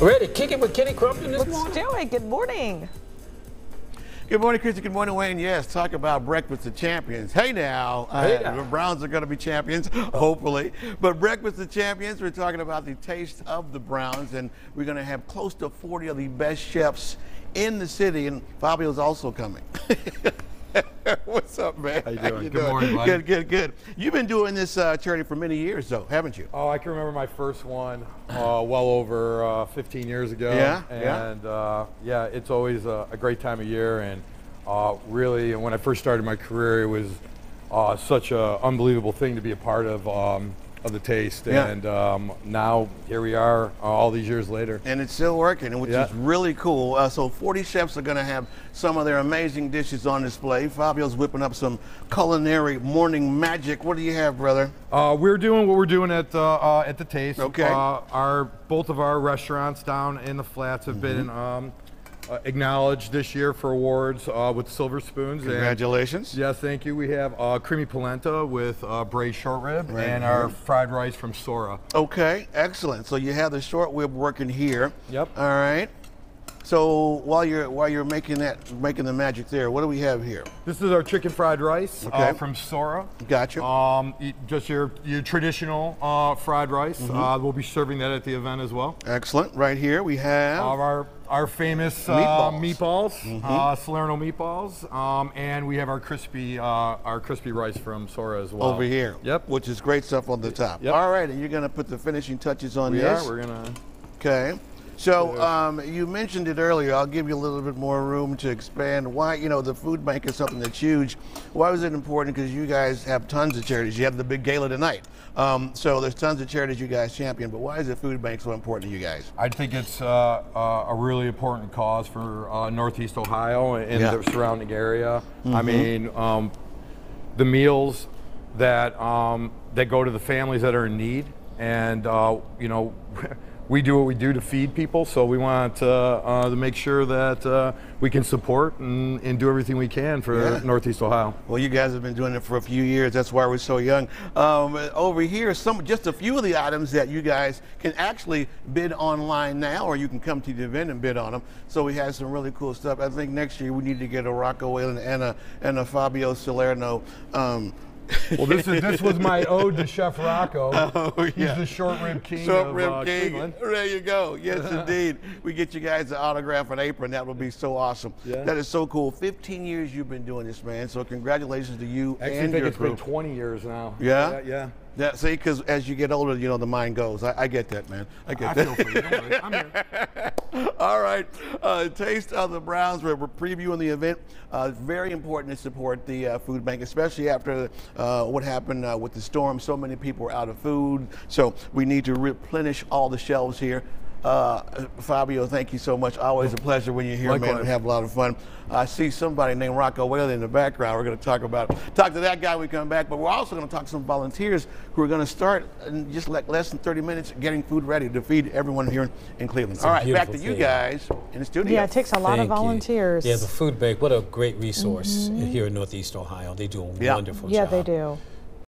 Ready to kick it with Kenny Crumpton this Let's morning? do it. Good morning. Good morning, Christian. Good morning, Wayne. Yes, talk about breakfast of champions. Hey now, Hey uh, now. the Browns are going to be champions, hopefully. But breakfast of champions, we're talking about the taste of the Browns, and we're going to have close to 40 of the best chefs in the city, and Fabio's also coming. What's up, man? How you doing? Good morning, bud. Good, good, good. You've been doing this uh, charity for many years, though, haven't you? Oh, I can remember my first one uh, well over uh, 15 years ago. Yeah, yeah. And uh, yeah, it's always a, a great time of year. And uh, really, when I first started my career, it was uh, such an unbelievable thing to be a part of um, of the taste. Yeah. And um, now here we are, uh, all these years later. and it's still working, which Yeah. is really cool. Uh, so 40 chefs are going to have some of their amazing dishes on display. Fabio's whipping up some culinary morning magic. What do you have, brother? Uh, we're doing what we're doing at uh, uh, at the Taste. Okay. Uh, our both of our restaurants down in the flats have been Mm-hmm. um, uh, acknowledged this year for awards uh, with silver spoons. and- Congratulations. Yes, thank you. We have uh, creamy polenta with uh, braised short rib Right and our fried rice from Sora. Okay, excellent. So you have the short rib working here. Yep. All right. So while you're while you're making that making the magic there, what do we have here? This is our chicken fried rice Okay. uh, from Sora. Gotcha. Um, just your your traditional uh, fried rice. Mm-hmm. Uh, we'll be serving that at the event as well. Excellent. Right here we have. Our our famous uh, Meatballs. Mm-hmm. uh, Salerno meatballs, um, and we have our crispy uh, our crispy rice from Sora as well. over here. Yep. Which is great stuff on the top. Yep. All right, and you're gonna put the finishing touches on We this. are. We're gonna. Okay. So um, you mentioned it earlier. I'll give you a little bit more room to expand. Why, you know, the food bank is something that's huge. Why was it important? Because you guys have tons of charities. You have the big gala tonight. Um, so there's tons of charities you guys champion. But why is the food bank so important to you guys? I think it's uh, uh, a really important cause for uh, Northeast Ohio and Yeah. the surrounding area. I mean, um, the meals that um, that go to the families that are in need, and uh, you know, we do what we do to feed people. So we want uh, uh, to make sure that uh, we can support and, and do everything we can for Yeah. Northeast Ohio. Well, you guys have been doing it for a few years. That's why we're so young. Um, over here, some just a few of the items that you guys can actually bid online now, or you can come to the event and bid on them. So we have some really cool stuff. I think next year we need to get a Rocco Whalen and a and a Fabio Salerno. Um, Well, this is this was my ode to Chef Rocco. Oh, He's the short rib king Short of Rib uh, King. There you go. Yes, indeed. We get you guys an autograph and apron. That would be so awesome. Yeah. That is so cool. 15 years you've been doing this, man. So congratulations to you Actually, I and think your it's crew. been 20 years now. Yeah? Yeah. yeah. Yeah, see, because as you get older, you know, the mind goes. I, I get that, man. I get I that. feel for you. Don't worry. I'm here. All right. Uh, Taste of the Browns. We're, we're previewing the event. Uh, very important to support the uh, food bank, especially after uh, what happened uh, with the storm. So many people were out of food. So we need to replenish all the shelves here. Uh, Fabio, thank you so much. Always a pleasure when you're here, man. Likewise. We have a lot of fun. I see somebody named Rocco Whalen in the background. We're going to talk about talk to that guy when we come back. But we're also going to talk to some volunteers who are going to start in just like less than 30 minutes getting food ready to feed everyone here in Cleveland. a All right, back to beautiful you thing. guys in the studio. Yeah, it takes a lot Thank of volunteers. Mm-hmm. Yeah, the food bank, what a great resource here in Northeast Ohio. They do a Yeah. wonderful Yeah, job. Yeah, they do.